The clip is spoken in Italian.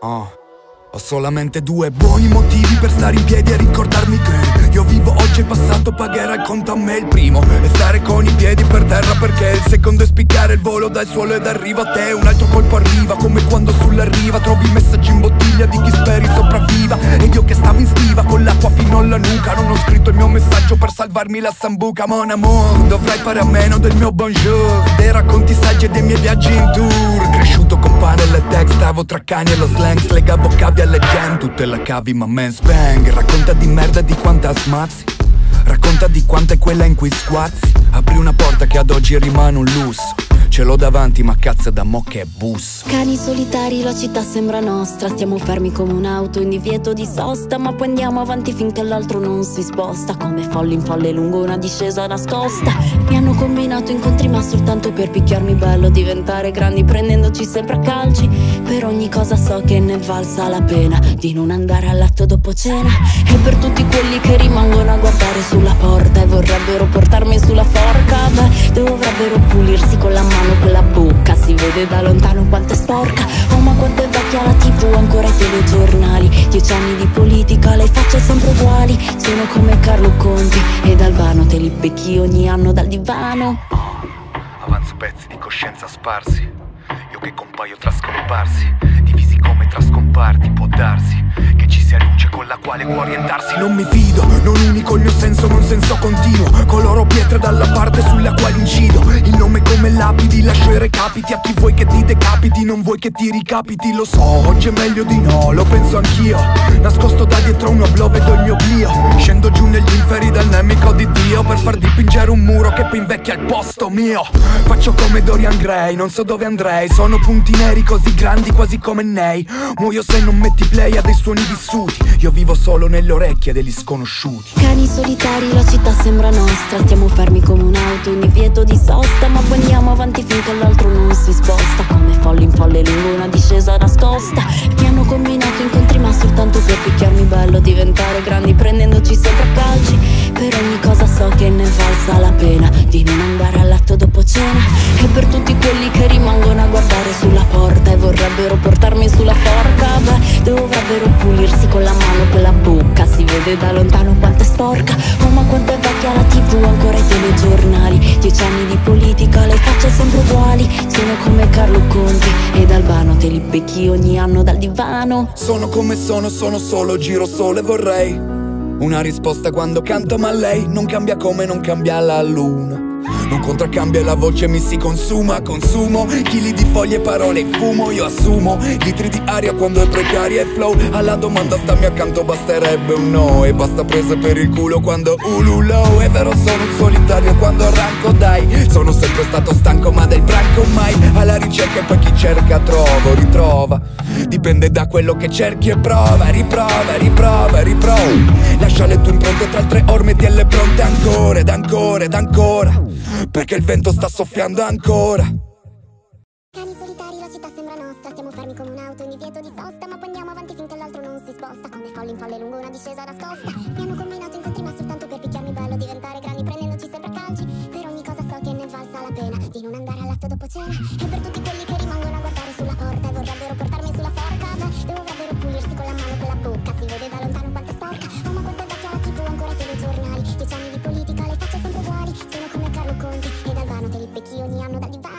Oh. Ho solamente due buoni motivi per stare in piedi e ricordarmi che Io vivo oggi e passato, pagherà il conto a me il primo. E stare con i piedi per terra perché il secondo è spiccare il volo dal suolo ed arriva a te Un altro colpo arriva, come quando sulla riva Trovi messaggi in bottiglia di chi speri sopravviva. Ed io che stavo in stiva con l'acqua fino alla nuca Non ho scritto il mio messaggio per salvarmi la sambuca. Mon amour, dovrai fare a meno del mio bonjour. Dei racconti saggi e dei miei viaggi in tour. Cresciuto con e le tech, stavo tra cani e lo slang Slegavo cavi alle gem, tu te la cavi ma man spang. Racconta di merda di quanta smazzi. Racconta di quanta è quella in cui squazzi. Apri una porta che ad oggi rimane un lusso Ce l'ho davanti ma cazzo da mo che bus Cani solitari la città sembra nostra. Stiamo fermi come un'auto in divieto di sosta Ma poi andiamo avanti finché l'altro non si sposta. Come folli in folle lungo una discesa nascosta. Mi hanno combinato incontri ma soltanto per picchiarmi bello Diventare grandi prendendoci sempre a calci. Per ogni cosa so che ne valsa la pena Di non andare a letto dopo cena. E per tutti quelli che rimangono a guardare sulla porta E vorrebbero portarmi sulla forca Beh, dovrebbero pulirsi con la vede da lontano quanto è sporca. Oh ma quanto è vecchia la tv, ancora i telegiornali Dieci anni di politica, le facce sempre uguali. Sono come Carlo Conti ed Albano Te li becchi ogni anno dal divano. Oh, Avanzo pezzi di coscienza sparsi. Io che compaio tra scomparsi tra scomparti, può darsi Che ci sia luce con la quale può orientarsi. Non mi fido, non unico il mio senso, non senso continuo. Coloro pietre dalla parte sulla quale incido. Il nome come lapidi, lascio i recapiti A chi vuoi che ti decapiti, non vuoi che ti ricapiti. Lo so, oggi è meglio di no, lo penso anch'io. Nascosto da dietro un oblò, poi invecchia al posto mio. Faccio come Dorian Gray, non so dove andrei. Sono punti neri così grandi quasi come Ney. Muoio se non metti play a dei suoni vissuti. Io vivo solo nelle orecchie degli sconosciuti. Cani solitari, la città sembra nostra. Stiamo fermi come un'auto in divieto di sosta. Ma poi andiamo avanti finché l'altro non si sposta. Come folli in folle lungo una discesa nascosta. Mi hanno combinato incontri ma soltanto per picchiarmi bello Diventare grandi prendendoci sempre a calci. Per ogni cosa so che ne valsa la pena Di non andare a letto dopo cena. E per tutti quelli che rimangono a guardare sulla porta E vorrebbero portarmi sulla forca Beh, dovrebbero pulirsi con la mano quella bocca. Si vede da lontano quanto è sporca Oh ma quanto è vecchia la tv, ancora i telegiornali. Dieci anni di politica, le facce sempre uguali. Sono come Carlo Conti ed Albano Te li becchi ogni anno dal divano. Sono come sono, sono solo, giro solo e vorrei Una risposta quando canto ma lei non cambia come non cambia la luna. Non contraccambia la voce mi si consuma Consumo. Chili di foglie parole in fumo Io assumo. Litri di aria quando è precaria e flow. Alla domanda stammi accanto basterebbe un no. E basta prese per il culo quando ululo È vero sono un solitario quando arranco dai. Sono sempre stato stanco ma del branco mai. Alla ricerca e poi chi cerca trovo, ritrova Dipende da quello che cerchi e prova Riprova, riprova, riprova. Lascia le tue impronte tra altre orme e le pronte ancora ed ancora ed ancora perché il vento sta soffiando ancora. Cani solitari, la città sembra nostra. Stiamo fermi come un'auto in divieto di sosta Ma poi andiamo avanti finché l'altro non si sposta. Come folli in folle lungo una discesa nascosta. Mi hanno combinato incontri ma soltanto per picchiarmi bello Diventare grandi prendendoci sempre a calci. Per ogni cosa so che ne valsa la pena. Di non andare a letto dopo cena E per milioni hanno dal divano